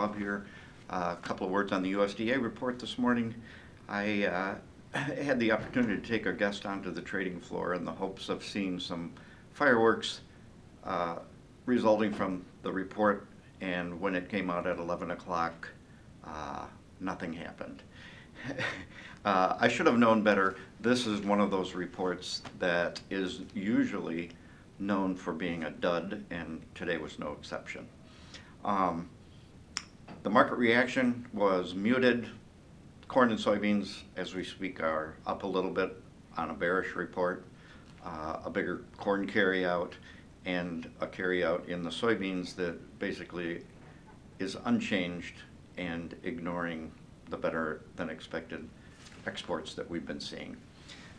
Bob here. Uh, A couple of words on the USDA report this morning. I uh, had the opportunity to take a guest onto the trading floor in the hopes of seeing some fireworks uh, resulting from the report, and when it came out at 11 o'clock, uh, nothing happened. Uh, I should have known better. This is one of those reports that is usually known for being a dud, and today was no exception. Um, The market reaction was muted. Corn and soybeans, as we speak, are up a little bit on a bearish report. Uh, A bigger corn carryout and a carryout in the soybeans that basically is unchanged and ignoring the better than expected exports that we've been seeing.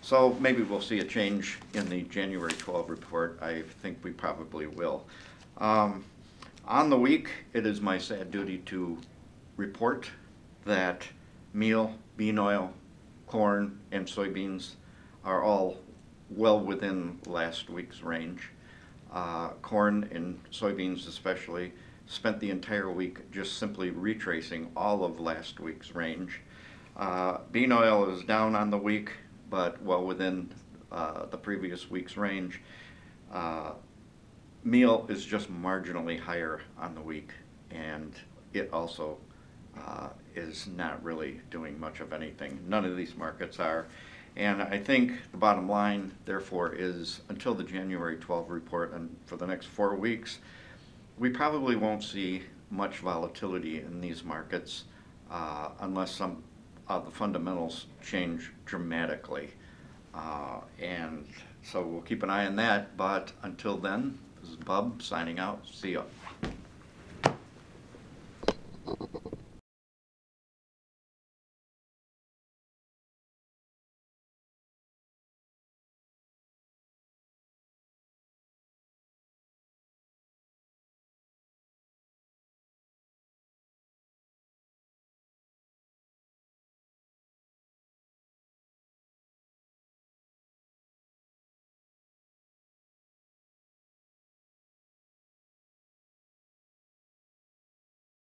So maybe we'll see a change in the January 12 report. I think we probably will. Um, On the week, it is my sad duty to report that meal, bean oil, corn, and soybeans are all well within last week's range. Uh, Corn and soybeans especially spent the entire week just simply retracing all of last week's range. Uh, Bean oil is down on the week, but well within uh, the previous week's range. Meal is just marginally higher on the week, and it also uh, is not really doing much of anything. None of these markets are. And I think the bottom line, therefore, is until the January 12 report and for the next four weeks, we probably won't see much volatility in these markets uh, unless some of the fundamentals change dramatically. Uh, And so we'll keep an eye on that, but until then, this is Bob signing out. See ya.